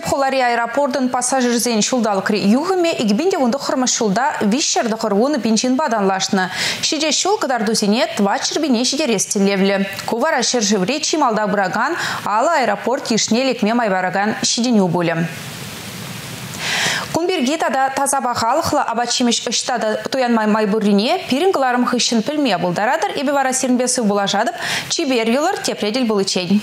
тепхолари аэропортын пассажирзен шулдал кри югыме игбинде унды хырма шулда вишшерді хырвуны пинчин баданлашны. Шиде шул кадардусине тва чербине шидерестелевле. Кувара шержевре чималда браган, ала аэропорт ишнелик ме майбараган шиденю болем. Кумберги тада таза бахалықла абачимеш ыштады туянмай майбуррине пирингларым хыщын пілме бұлдарадыр, ебі вара сирнбесі бұлажадып, чибер юлар тепредел бұлычейн.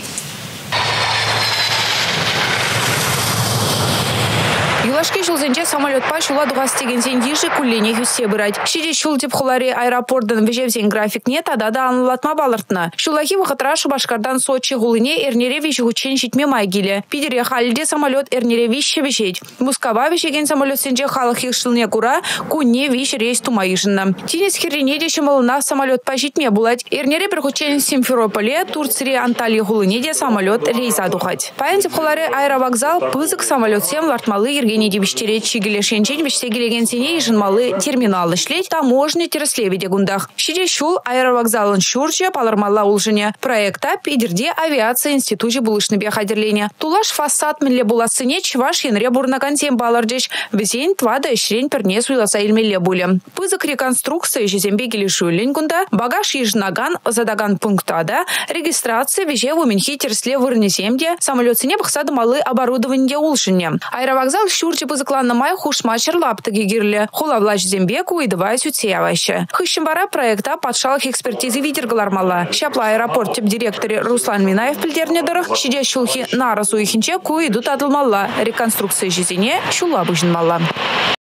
Юлашки жылзенче самолетпа шула дугас тегенсен ежі күллене хүссе бұрайд. Шиде шул деп хулари аэропорттын вежевсен графикне тада да анылатма балыртна. Шулахи вақытра Шубашкардан Сочи гулыне эрнере вежі учен шитме майгиле. Пидере халде самолет эрнере вище вежет. Мускава вежеген самолет сенже халық хилшылне кура кунне виш рейс тумайышынна. Тинес херрене де шымылына самолет па житме булать. Эрнере бір хучен Симферополе, Турция, Анталия гулыне де самолет рейс адухать. Паян хулари аэровокзал пызык самолет сем лартмалы ерген Евгений Дебиштере чигеле шенчен беште келеген сене малы терминал ишлет таможня тереслеведе гундах. Шире шул аэровокзалын шурче палармалла улжыне. Проекта пидерде авиация институте булышны бехадерлене. Тулаш фасад милле буласыне чваш енре бурнаган тем балардеш. Везен твада ишрен перне суйласа илмелле буле. Пызык реконструкция жезембе келешулен гунда багаж ежнаган задаган пунктада регистрация веже в Минхи тересле вырнеземде самолетсыне бахсады малы оборудование улжыне. Аэровокзал шу Шурчы пызыкланны май хушма чырлаптыги гирле. Хула влач зембек уйдывай сутеявайшы. Хыщын бара проекта патшалық экспертизы видергалармала. Шапла аэропорт тип директоры Руслан Минаев пілдернедір. Шиде шулхи нарасу ихинче куйду татылмалла. Реконструкция жезине шула бұжынмалла.